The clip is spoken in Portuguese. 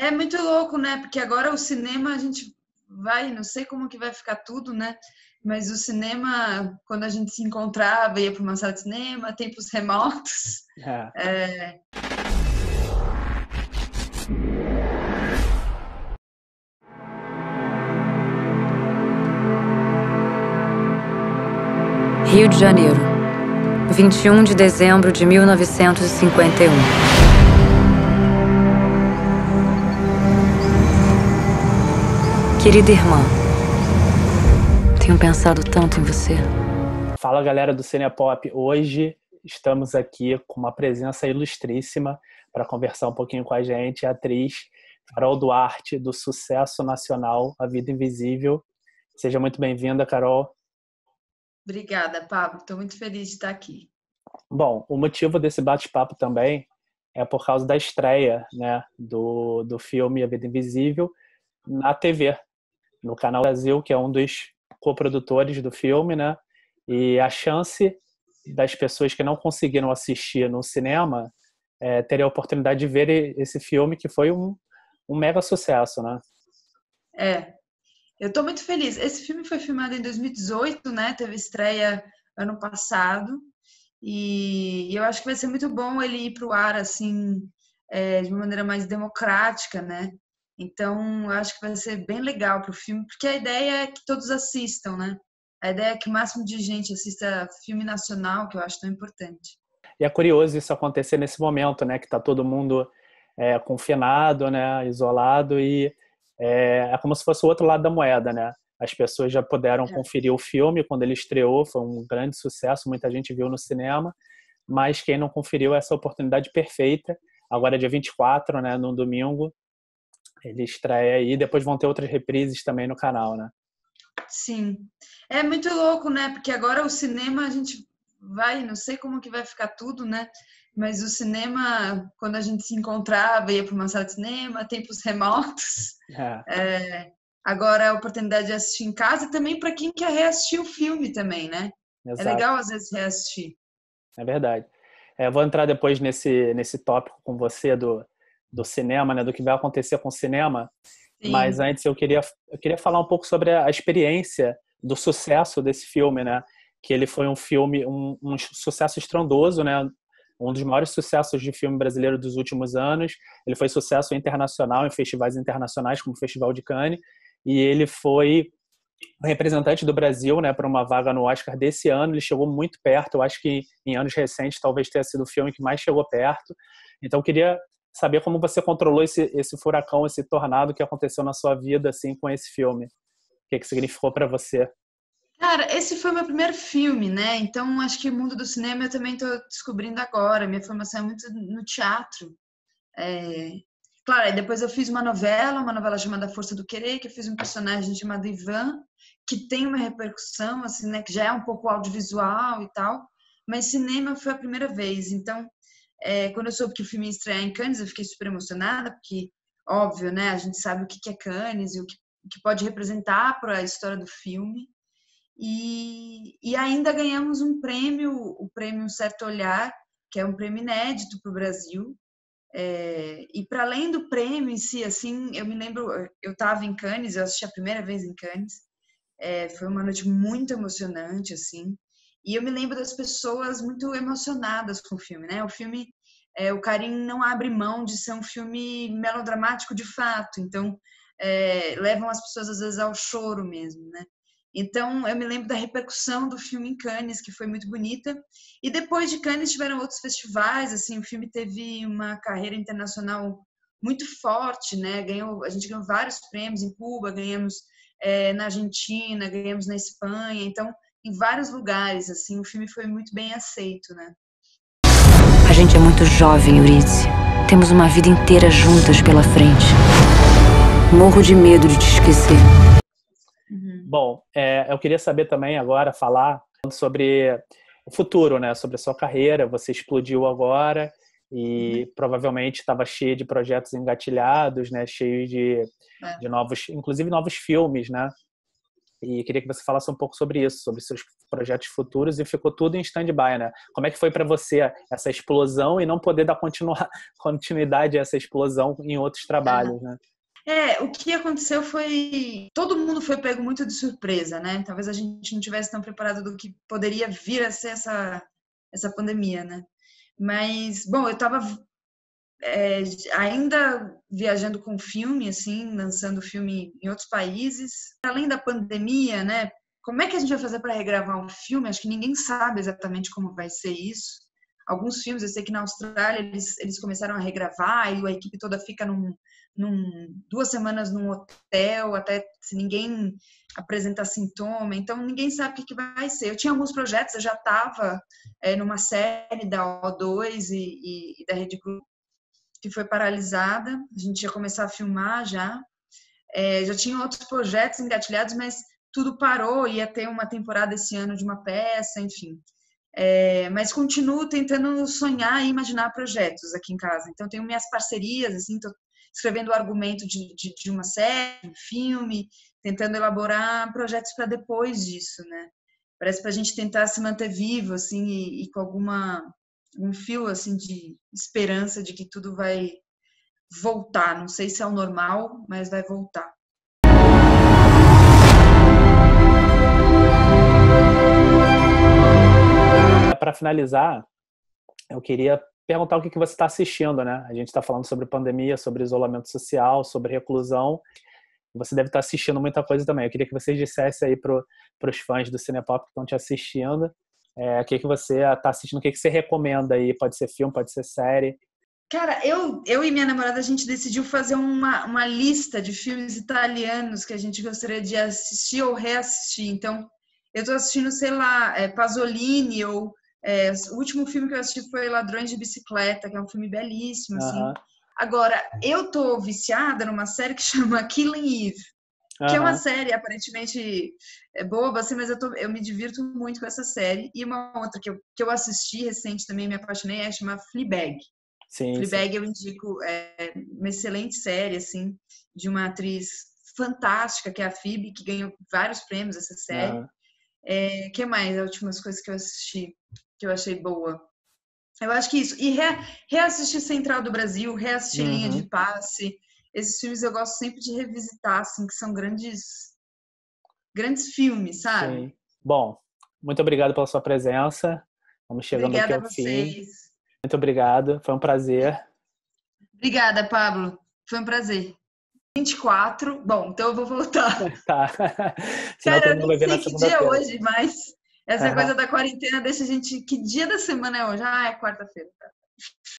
É muito louco, né? Porque agora o cinema a gente vai, não sei como que vai ficar tudo, né? Mas o cinema, quando a gente se encontrava, ia para uma sala de cinema, tempos remotos. É. é... Rio de Janeiro, 21 de dezembro de 1951. Querida irmã, tenho pensado tanto em você. Fala galera do Cinepop, hoje estamos aqui com uma presença ilustríssima para conversar um pouquinho com a gente, a atriz Carol Duarte, do sucesso nacional A Vida Invisível. Seja muito bem-vinda, Carol. Obrigada, Pablo. Estou muito feliz de estar aqui. Bom, o motivo desse bate-papo também é por causa da estreia né, do, do filme A Vida Invisível na TV, no Canal Brasil, que é um dos coprodutores do filme, né? E a chance das pessoas que não conseguiram assistir no cinema é, terem a oportunidade de ver esse filme, que foi um, um mega sucesso, né? É, eu estou muito feliz. Esse filme foi filmado em 2018, né? Teve estreia ano passado. E eu acho que vai ser muito bom ele ir para o ar assim, é, de uma maneira mais democrática, né? Então, eu acho que vai ser bem legal para o filme, porque a ideia é que todos assistam, né? A ideia é que o máximo de gente assista filme nacional, que eu acho tão importante. E é curioso isso acontecer nesse momento, né? Que está todo mundo é, confinado, né? Isolado e é, é como se fosse o outro lado da moeda, né? As pessoas já puderam é. conferir o filme quando ele estreou, foi um grande sucesso, muita gente viu no cinema, mas quem não conferiu essa oportunidade perfeita, agora é dia 24, né, no domingo, ele estreia aí, depois vão ter outras reprises também no canal, né? Sim. É muito louco, né? Porque agora o cinema a gente vai, não sei como que vai ficar tudo, né? Mas o cinema, quando a gente se encontrava, ia para uma sala de cinema, tempos remotos. É. É, agora a oportunidade de assistir em casa e também para quem quer reassistir o filme também, né? É Exato. É legal às vezes reassistir. É verdade. É, vou entrar depois nesse, nesse tópico com você do, do cinema, né? Do que vai acontecer com o cinema. Sim. Mas antes eu queria, eu queria falar um pouco sobre a experiência do sucesso desse filme, né? Que ele foi um filme, um, um sucesso estrondoso, né? um dos maiores sucessos de filme brasileiro dos últimos anos. Ele foi sucesso internacional em festivais internacionais, como o Festival de Cannes, e ele foi representante do Brasil, né, para uma vaga no Oscar desse ano. Ele chegou muito perto. Eu acho que em anos recentes talvez tenha sido o filme que mais chegou perto. Então, eu queria saber como você controlou esse, esse furacão, esse tornado que aconteceu na sua vida, assim, com esse filme. O que, que significou para você? Cara, esse foi meu primeiro filme, né? Então acho que o mundo do cinema eu também estou descobrindo agora. Minha formação é muito no teatro. É... Claro, aí depois eu fiz uma novela, uma novela chamada Força do Querer, que eu fiz um personagem chamado Ivan, que tem uma repercussão, assim, né? Que já é um pouco audiovisual e tal. Mas cinema foi a primeira vez. Então, é, quando eu soube que o filme ia estrear em Cannes, eu fiquei super emocionada, porque, óbvio, né? A gente sabe o que é Cannes e o que, o que pode representar para a história do filme. E, e ainda ganhamos um prêmio, o prêmio Certo Olhar, que é um prêmio inédito para o Brasil. É, e para além do prêmio em si, assim, eu me lembro, eu estava em Cannes, eu assisti a primeira vez em Cannes, é, foi uma noite muito emocionante, assim, e eu me lembro das pessoas muito emocionadas com o filme, né? O filme, é, o Karim não abre mão de ser um filme melodramático de fato, então é, levam as pessoas às vezes ao choro mesmo, né? Então, eu me lembro da repercussão do filme em Cannes, que foi muito bonita. E depois de Cannes tiveram outros festivais, assim, o filme teve uma carreira internacional muito forte, né? Ganhou, a gente ganhou vários prêmios em Cuba, ganhamos é, na Argentina, ganhamos na Espanha. Então, em vários lugares, assim, o filme foi muito bem aceito, né? A gente é muito jovem, Eurídice. Temos uma vida inteira juntas pela frente. Morro de medo de te esquecer. Bom, é, eu queria saber também agora, falar sobre o futuro, né? Sobre a sua carreira. Você explodiu agora e uhum. provavelmente estava cheio de projetos engatilhados, né? Cheio de, é. de novos, inclusive novos filmes, né? E queria que você falasse um pouco sobre isso, sobre seus projetos futuros e ficou tudo em stand-by, né? Como é que foi para você essa explosão e não poder dar continuidade a essa explosão em outros trabalhos, né? É, o que aconteceu foi. Todo mundo foi pego muito de surpresa, né? Talvez a gente não tivesse tão preparado do que poderia vir a ser essa, essa pandemia, né? Mas, bom, eu estava é, ainda viajando com filme, assim, lançando filme em outros países. Além da pandemia, né? Como é que a gente vai fazer para regravar um filme? Acho que ninguém sabe exatamente como vai ser isso. Alguns filmes, eu sei que na Austrália eles, eles começaram a regravar e a equipe toda fica num, num, duas semanas num hotel, até se ninguém apresentar sintoma. Então, ninguém sabe o que, vai ser. Eu tinha alguns projetos, eu já estava é, numa série da O2 e, e, e da Rede Globo que foi paralisada. A gente ia começar a filmar já. É, já tinha outros projetos engatilhados, mas tudo parou. Ia ter uma temporada esse ano de uma peça, enfim. É, mas continuo tentando sonhar e imaginar projetos aqui em casa. Então, tenho minhas parcerias, assim, tô escrevendo o argumento de, de, de uma série, um filme, tentando elaborar projetos para depois disso, né? Parece para a gente tentar se manter vivo, assim, e, e com alguma um fio assim de esperança de que tudo vai voltar. Não sei se é o normal, mas vai voltar. Para finalizar, eu queria perguntar o que você está assistindo, né? A gente está falando sobre pandemia, sobre isolamento social, sobre reclusão. Você deve estar tá assistindo muita coisa também. Eu queria que vocês dissessem aí para os fãs do Cinepop que estão te assistindo é, o que, que você está assistindo? O que, que você recomenda aí? Pode ser filme, pode ser série. Cara, eu, eu e minha namorada, a gente decidiu fazer uma, uma lista de filmes italianos que a gente gostaria de assistir ou reassistir. Então, eu estou assistindo, sei lá, é, Pasolini ou é, o último filme que eu assisti foi Ladrões de Bicicleta, que é um filme belíssimo, assim. Agora, eu tô viciada numa série que chama Killing Eve que é uma série aparentemente é boba, assim, mas eu, tô, eu me divirto muito com essa série. E uma outra que eu, que eu assisti recente também, me apaixonei, é chama Fleabag. Sim, Fleabag sim. eu indico, é uma excelente série, assim, de uma atriz fantástica, que é a Phoebe, que ganhou vários prêmios essa série. Uhum. É, que mais? As últimas coisas que eu assisti, que eu achei boa. Eu acho que isso. E re, reassistir Central do Brasil, reassistir uhum. Linha de Passe, esses filmes eu gosto sempre de revisitar, assim, que são grandes, grandes filmes, sabe? Sim. Bom, muito obrigado pela sua presença. Vamos chegando Obrigada aqui ao fim. Muito obrigado, foi um prazer. Obrigada, Pablo. Foi um prazer. 24, bom, então eu vou voltar. tá. Senão Cara, eu não sei que dia é hoje, mas essa uhum. coisa da quarentena deixa a gente. Que dia da semana é hoje? Ah, é quarta-feira.